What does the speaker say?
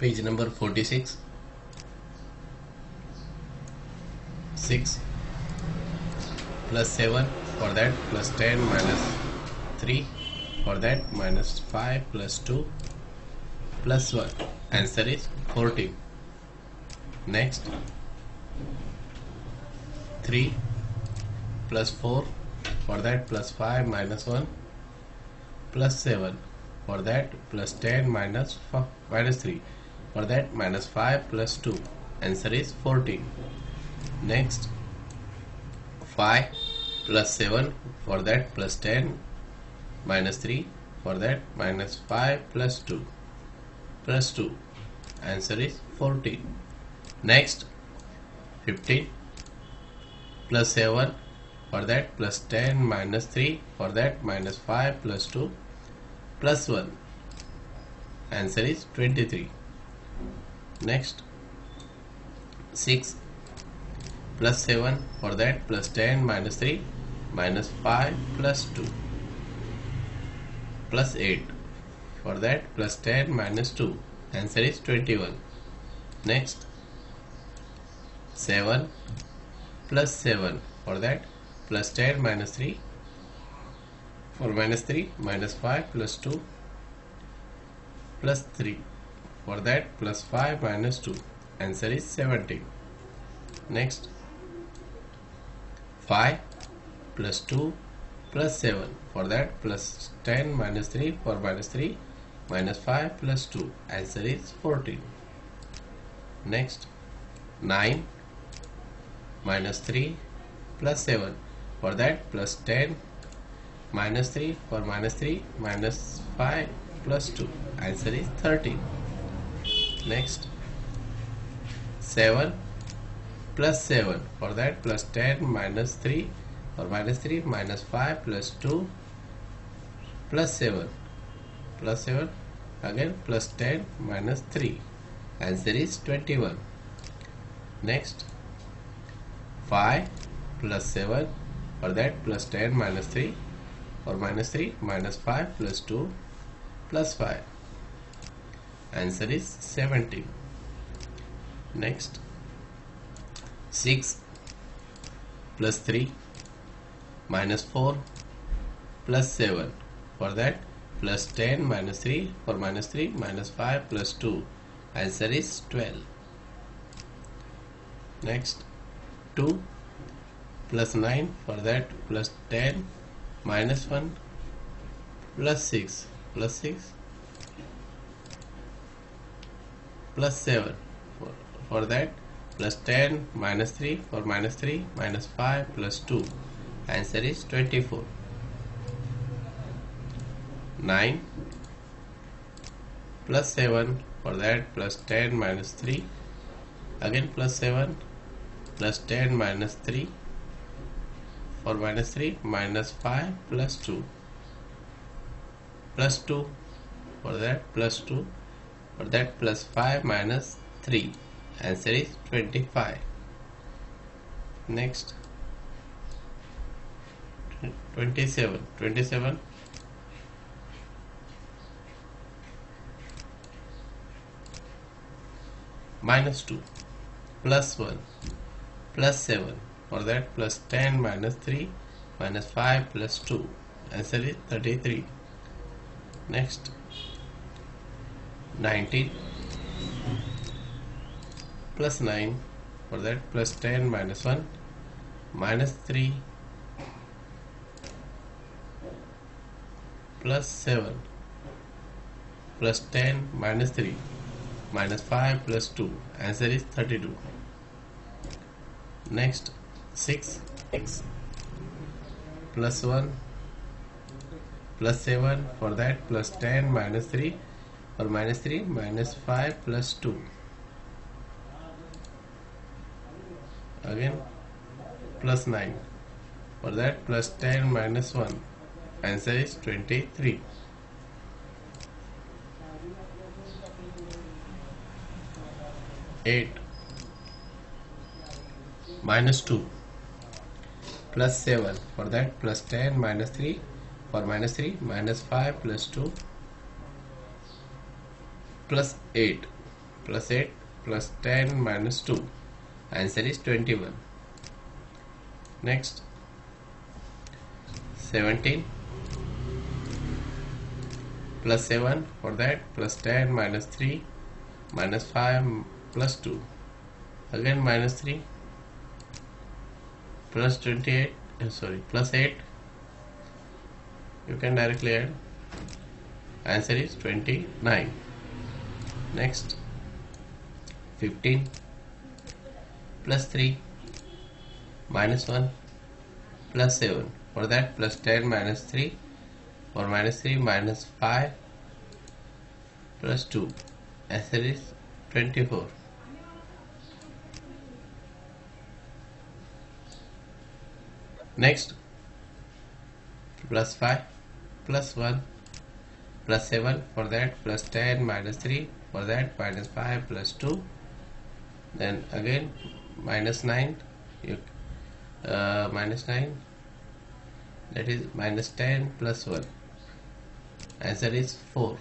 page number 46 6 plus 7 for that plus 10 minus 3 for that minus 5 plus 2 plus 1 answer is 14 next. 3 plus 4 for that plus 5 minus 1 plus 7 for that plus 10 minus f- minus 3 for that minus 5 plus 2 answer is 14 next. 5 plus 7 for that plus 10 minus 3 for that minus 5 plus 2 plus 2 answer is 14 next. 15 plus 7 for that plus 10 minus 3 for that minus 5 plus 2 plus 1 answer is 23 next. 6 plus 7 for that plus 10 minus 3 minus 5 plus 2 plus 8 for that plus 10 minus 2 answer is 21 next. 7 plus 7 for that plus 10 minus 3 for minus 3 minus 5 plus 2 plus 3 for that plus 5 minus 2 answer is 17 next. 5 plus 2 plus 7 for that plus 10 minus 3 for minus 3 minus 5 plus 2 answer is 14 next. 9 minus 3 plus 7 for that plus 10 minus 3 for minus 3 minus 5 plus 2 answer is 13 next. 7 plus 7 for that plus 10 minus 3 or minus 3 minus 5 plus 2 plus 7 plus 7 again plus 10 minus 3 answer is 21 next. 5 plus 7 for that plus 10 minus 3 or minus 3 minus 5 plus 2 plus 5 answer is 17 next. 6 plus 3 minus 4 plus 7 for that plus 10 minus 3 for minus 3 minus 5 plus 2 answer is 12 next. 2 plus 9 for that plus 10 minus 1 plus 6 plus 6 plus 7 for, for that plus 10 minus 3 for minus 3 minus 5 plus 2 answer is 24 9 plus 7 for that plus 10 minus 3 again plus 7 plus 10 minus 3 for minus 3 minus 5 plus 2 plus 2 for that plus 2 for that plus 5 minus 3 answer is 25 next. 27 27 minus 2 plus 1 plus 7 for that plus 10 minus 3 minus 5 plus 2 answer is 33 next 19 plus 9 for that plus 10 minus 1 minus 3 plus 7 plus 10 minus 3 minus 5 plus 2 answer is 32 next 6 x plus 1 plus 7 for that plus 10 minus 3 or minus 3 minus 5 plus 2 again plus 9 for that plus 10 minus 1 answer is 23 8 minus 2 plus 7 for that plus 10 minus 3 for minus 3 minus 5 plus 2 plus 8 plus 8 plus 10 minus 2 answer is 21 next. 17 plus 7 for that plus 10 minus 3 minus 5 plus 2 again minus 3 plus 28 uh, sorry plus 8 you can directly add. Answer is 29 next. 15 plus 3 minus 1 plus 7 for that plus 10 minus 3 for minus 3 minus 5 plus 2 answer is 24 next. Plus 5 plus 1 plus 7 for that plus 10 minus 3 for that minus 5 plus 2 then again minus 9 you uh, minus 9 that is minus 10 plus 1 answer is 4